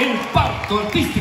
el parto artístico.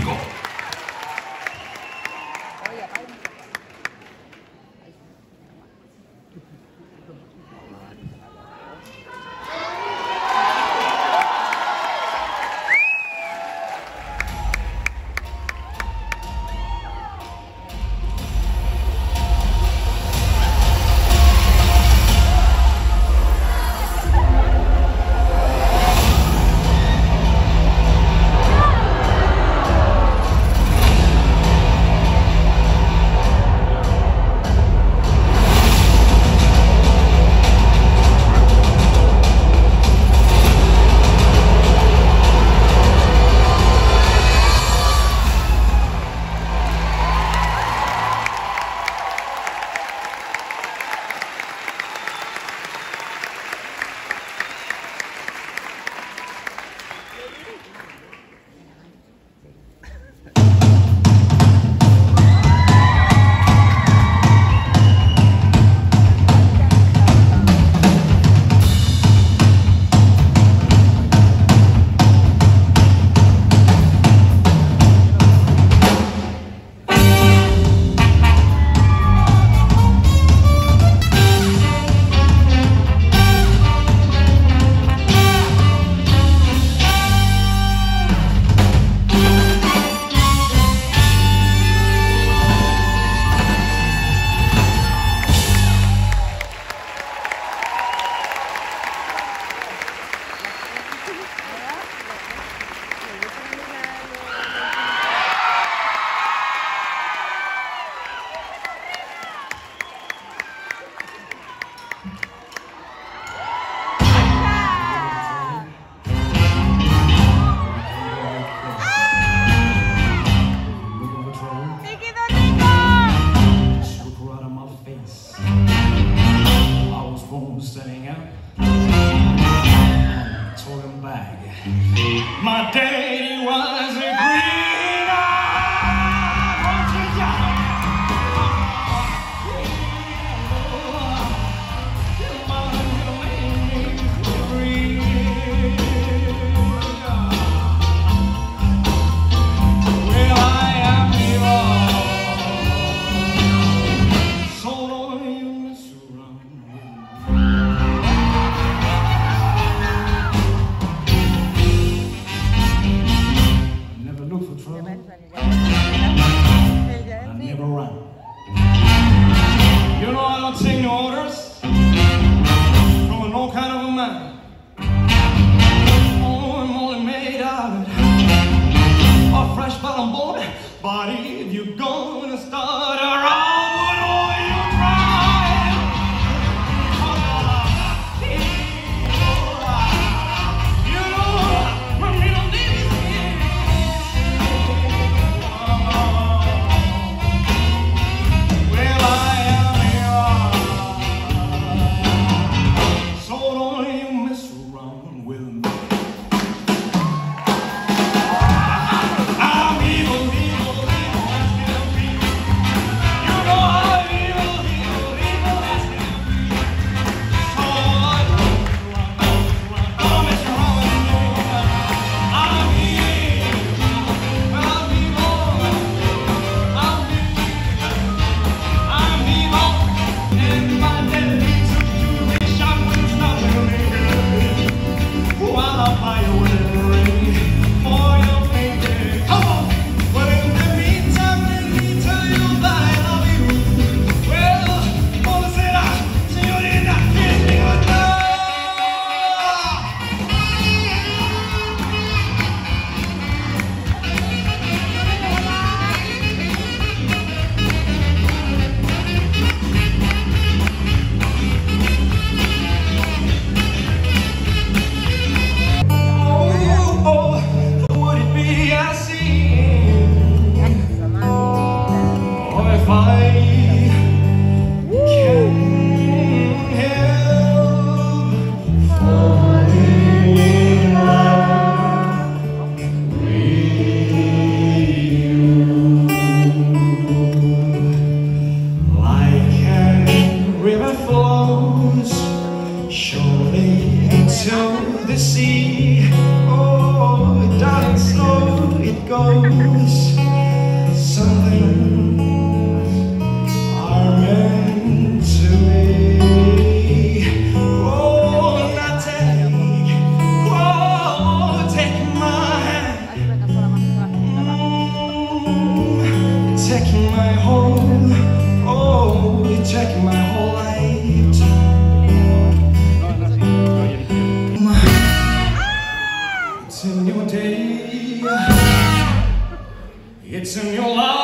My daddy It's in your life.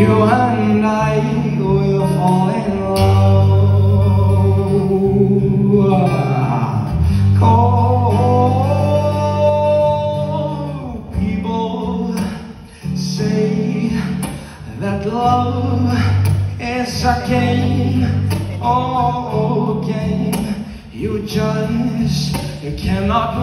You and I will fall in love. Cold people say that love is a game, oh game. You just cannot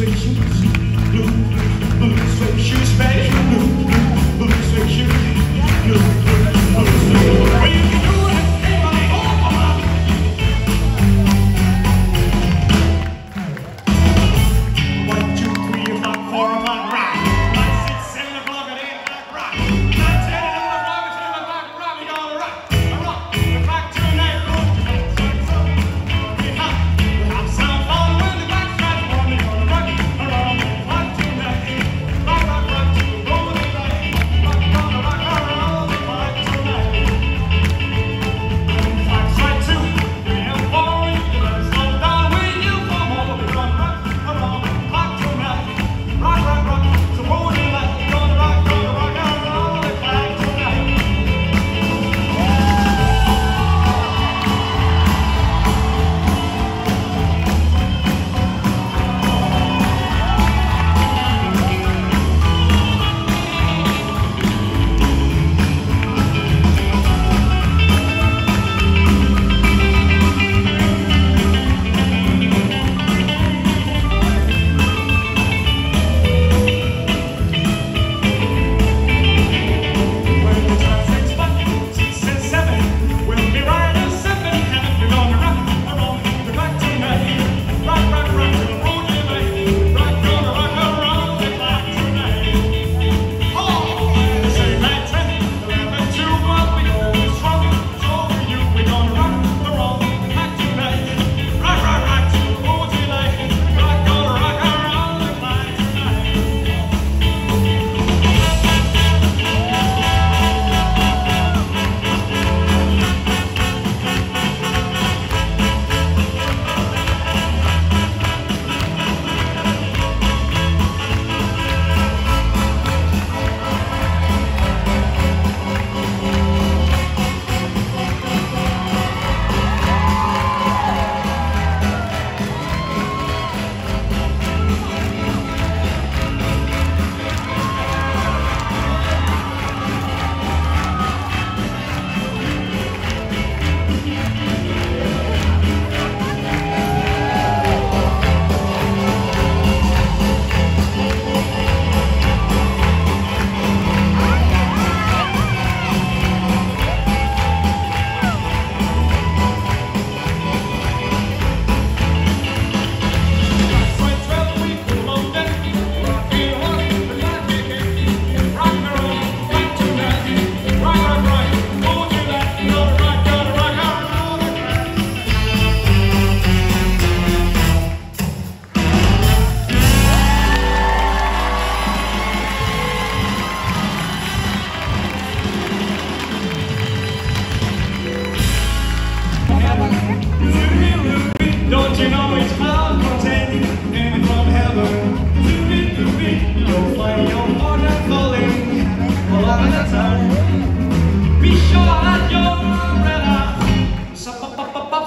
conversation.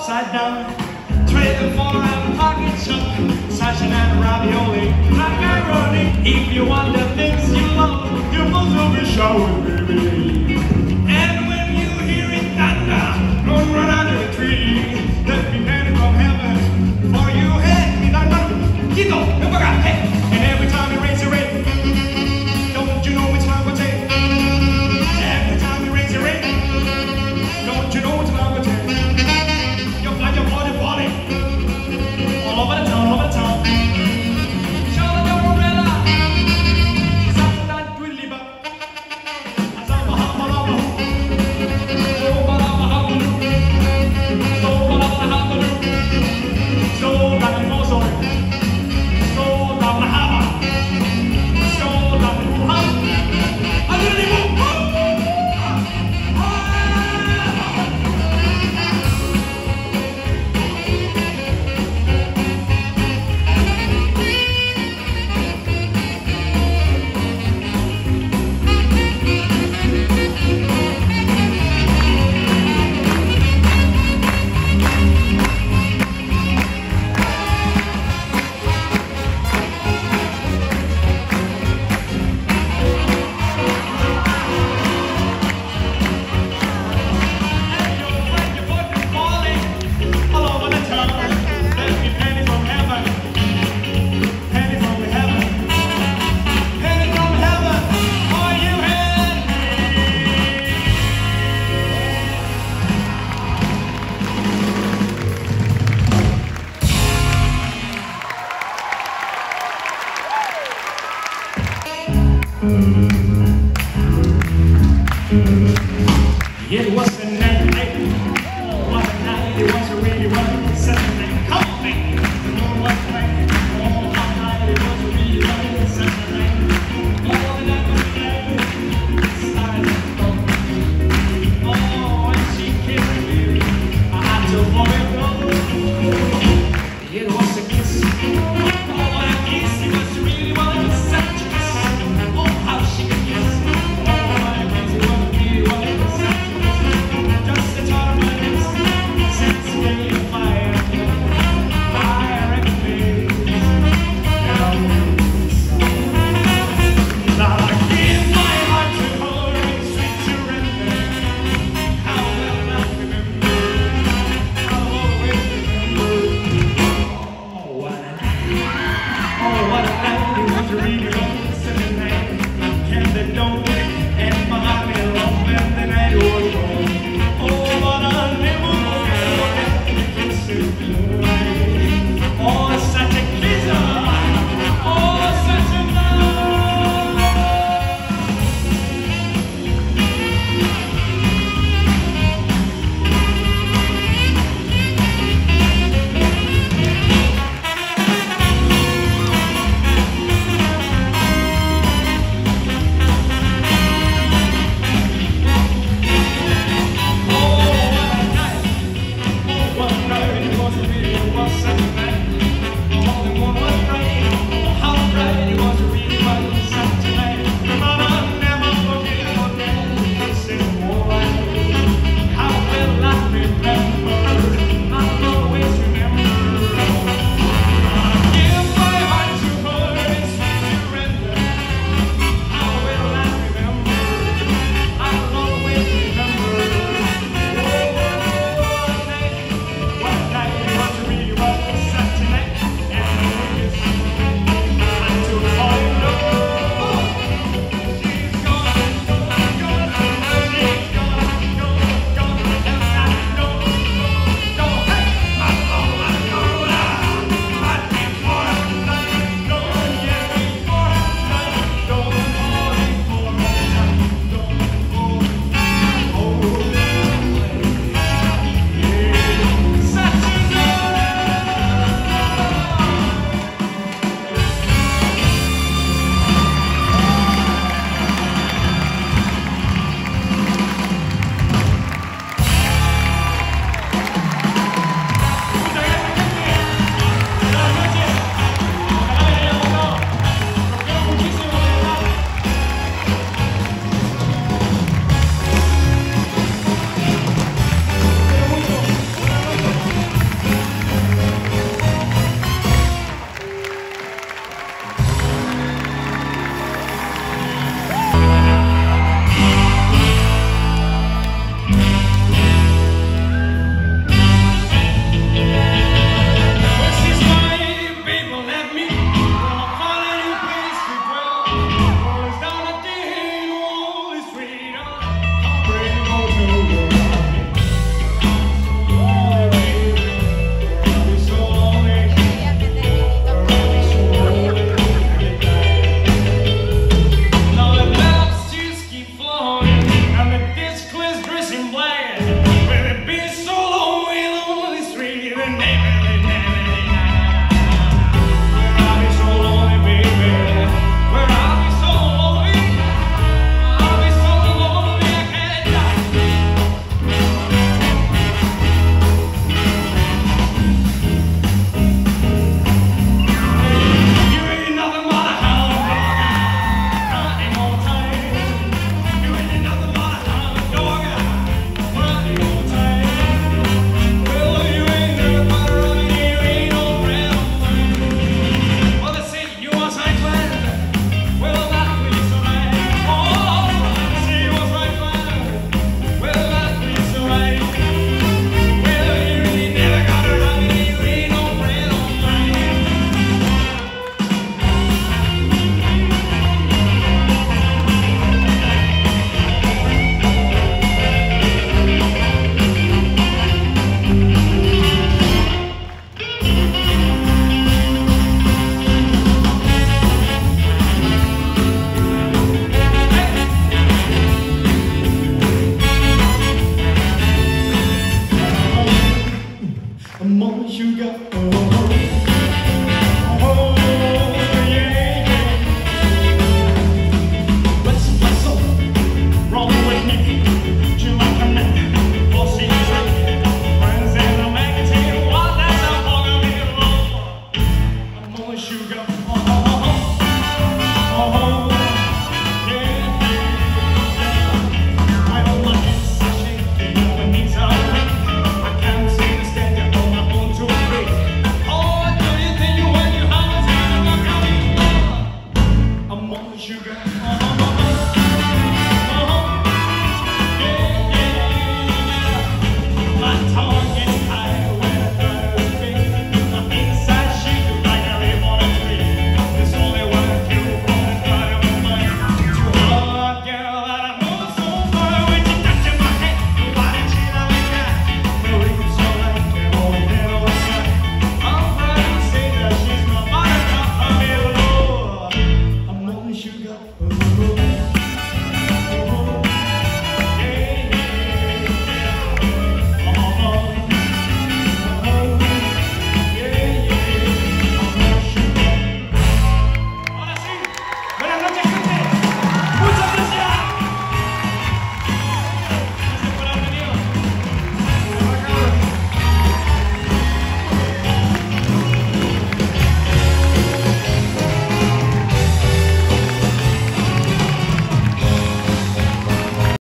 upside down. Three and four and pocket macaroni. If you want the things you love, be baby. And when you hear it thunder, don't run a tree. Let me from heaven, for you had me that Kito,